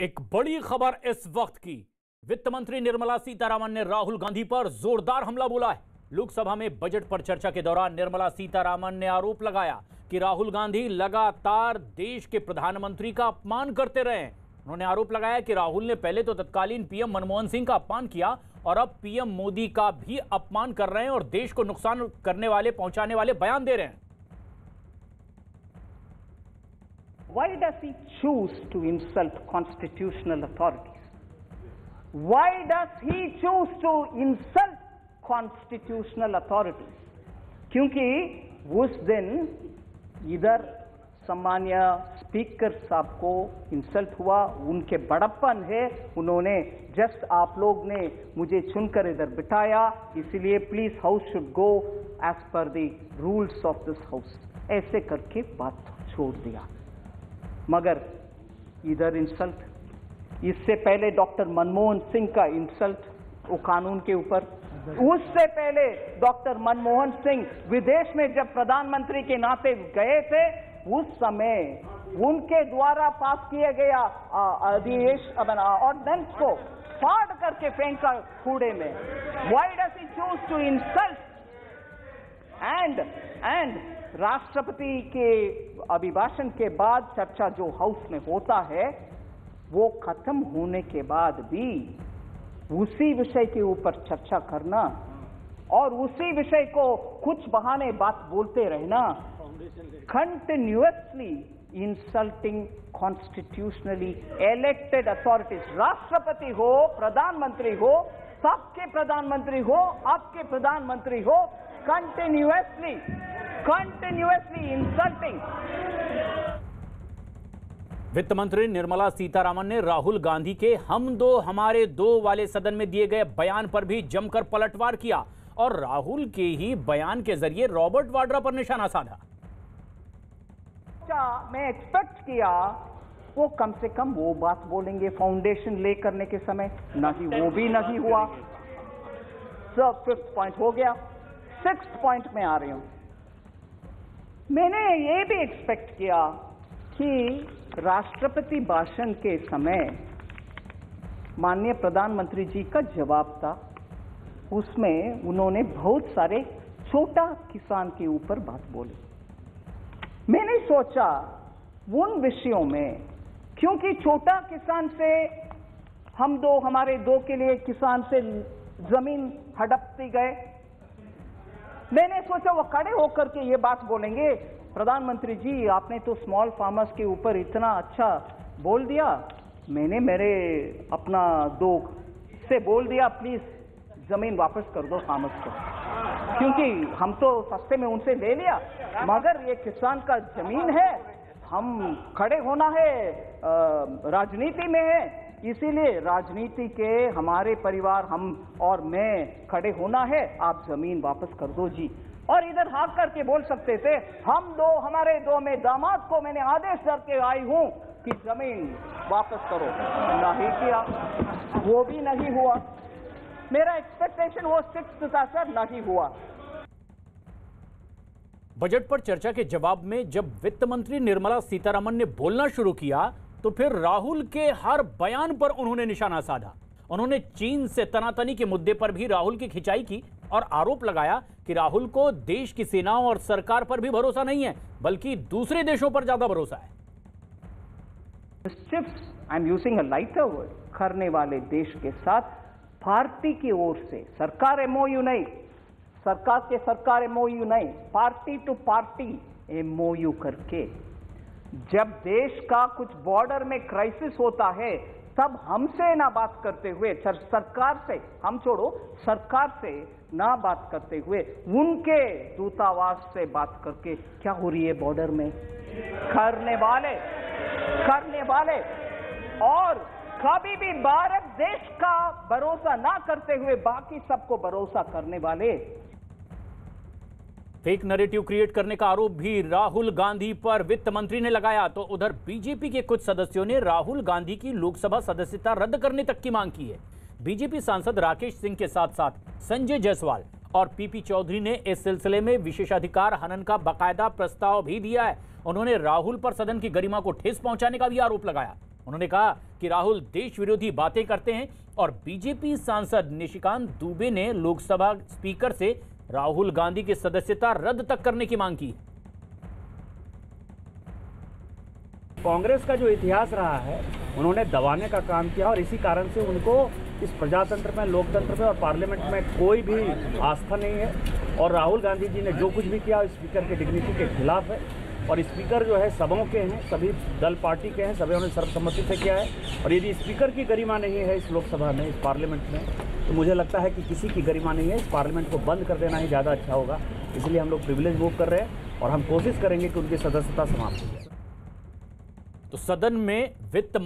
एक बड़ी खबर इस वक्त की। वित्त मंत्री निर्मला सीतारामन ने राहुल गांधी पर जोरदार हमला बोला है। लोकसभा में बजट पर चर्चा के दौरान निर्मला सीतारामन ने आरोप लगाया कि राहुल गांधी लगातार देश के प्रधानमंत्री का अपमान करते रहे उन्होंने आरोप लगाया कि राहुल ने पहले तो तत्कालीन पीएम मनमोहन सिंह का अपमान किया और अब पीएम मोदी का भी अपमान कर रहे हैं और देश को नुकसान करने वाले, पहुँचाने वाले बयान दे रहे हैं। Why does he choose to insult constitutional authorities? Why does he choose to insult constitutional authorities? क्योंकि उस दिन इधर सम्मान्य स्पीकर साहब को इंसल्ट हुआ उनके बड़प्पन है उन्होंने जस्ट आप लोग ने मुझे चुनकर इधर बिठाया इसलिए please house should go as per the rules of this house ऐसे करके बात छोड़ दिया मगर इधर इंसल्ट इससे पहले डॉक्टर मनमोहन सिंह का इंसल्ट वो कानून के ऊपर। उससे पहले डॉक्टर मनमोहन सिंह विदेश में जब प्रधानमंत्री के नाते गए थे, उस समय उनके द्वारा पास किया गया अध्यादेश ऑर्डिनेंस को फाड़ करके फेंका कूड़े में। Why does he choose to insult and and राष्ट्रपति के अभिभाषण के बाद चर्चा जो हाउस में होता है, वो खत्म होने के बाद भी उसी विषय के ऊपर चर्चा करना और उसी विषय को कुछ बहाने बात बोलते रहना continuously insulting constitutionally elected authorities राष्ट्रपति हो, प्रधानमंत्री हो, सबके प्रधानमंत्री हो, आपके प्रधानमंत्री हो कंटिन्यूसली कंटिन्यूसली इंसल्टिंग वित्त मंत्री निर्मला सीतारामन ने राहुल गांधी के हम दो हमारे दो वाले सदन में दिए गए बयान पर भी जमकर पलटवार किया और राहुल के ही बयान के ज़रिए रॉबर्ट वाड्रा पर निशाना साधा। मैं एक्सपेक्ट किया वो कम से कम वो बात बोलेंगे फाउंडेशन ले करने के समय ना नहीं वो भी नहीं हुआ। सब फिफ्थ पॉइंट हो गया। सिक्स पॉइंट में आ रही हूँ। मैंने ये भी एक्सपेक्ट किया कि राष्ट्रपति भाषण के समय माननीय प्रधानमंत्री जी का जवाब था। उसमें उन्होंने बहुत सारे छोटा किसान के ऊपर बात बोली। मैंने सोचा, उन विषयों में, क्योंकि छोटा किसान से, हम दो, हमारे दो के लिए किसान से ज़मीन हड़पती गए मैंने सोचा वो खड़े होकर के ये बात बोलेंगे। प्रधानमंत्री जी, आपने तो स्मॉल फार्मर्स के ऊपर इतना अच्छा बोल दिया। मैंने मेरे अपना दो से बोल दिया, प्लीज़ ज़मीन वापस कर दो फार्मर्स को। क्योंकि हम तो सस्ते में उनसे ले लिया, मगर ये किसान का ज़मीन है। हम खड़े होना है राजनीति में है। इसीलिए राजनीति के हमारे परिवार, हम और मैं खड़े होना है। आप ज़मीन वापस कर दो जी। और इधर हाथ करके बोल सकते थे, हम दो, हमारे दो में दामाद को मैंने आदेश करके आई हूँ कि ज़मीन वापस करो। नहीं किया। वो भी नहीं हुआ। मेरा एक्सपेक्टेशन वो सिक्स था सर नहीं हुआ। बजट पर चर्चा के जवाब में जब वित्त मंत्री निर्मला सीतारमन ने बोलना शुरू किया तो फिर राहुल के हर बयान पर उन्होंने निशाना साधा। उन्होंने चीन से तनातनी के मुद्दे पर भी राहुल की खिंचाई की और आरोप लगाया कि राहुल को देश की सेनाओं और सरकार पर भी भरोसा नहीं है, बल्कि दूसरे देशों पर ज़्यादा भरोसा है। आई एम यूजिंग करने वाले देश के साथ पार्टी की ओर से, सरकार एमओयू नहीं, सरकार के सरकार एमओयू नहीं, पार्टी टू पार्टी एमओयू करके जब देश का कुछ बॉर्डर में क्राइसिस होता है तब हमसे ना बात करते हुए सर, सरकार से हम छोड़ो सरकार से ना बात करते हुए उनके दूतावास से बात करके क्या हो रही है बॉर्डर में? करने वाले करने वाले। और कभी भी भारत देश का भरोसा ना करते हुए बाकी सबको भरोसा करने वाले फेक नरेटिव क्रिएट करने का आरोप भी राहुल गांधी पर वित्त मंत्री ने लगाया। तो उधर बीजेपी के कुछ सदस्यों ने राहुल गांधी की लोकसभा सदस्यता रद्द करने तक की मांग की है। बीजेपी सांसद राकेश सिंह के साथ साथ संजय जायसवाल और पीपी चौधरी ने इस सिलसिले में विशेषाधिकार हनन का बकायदा प्रस्ताव भी दिया है। उन्होंने राहुल पर सदन की गरिमा को ठेस पहुँचाने का भी आरोप लगाया। उन्होंने कहा कि राहुल देश विरोधी बातें करते हैं और बीजेपी सांसद निशिकांत दुबे ने लोकसभा स्पीकर से राहुल गांधी की सदस्यता रद्द तक करने की मांग की। कांग्रेस का जो इतिहास रहा है, उन्होंने दबाने का काम किया और इसी कारण से उनको इस प्रजातंत्र में, लोकतंत्र में और पार्लियामेंट में कोई भी आस्था नहीं है। और राहुल गांधी जी ने जो कुछ भी किया, स्पीकर के डिग्निटी के खिलाफ है। और स्पीकर जो है, सबों के हैं, सभी दल पार्टी के हैं, सभी उन्होंने सर्वसम्मति से किया है। और यदि स्पीकर की गरिमा नहीं है इस लोकसभा में, इस पार्लियामेंट में तो मुझे लगता है कि किसी की गरिमा नहीं है। इस पार्लियामेंट को बंद कर देना ही ज़्यादा अच्छा होगा। इसलिए हम लोग प्रिविलेज मूव कर रहे हैं और हम कोशिश करेंगे कि उनकी सदस्यता समाप्त हो जाए। तो सदन में वित्त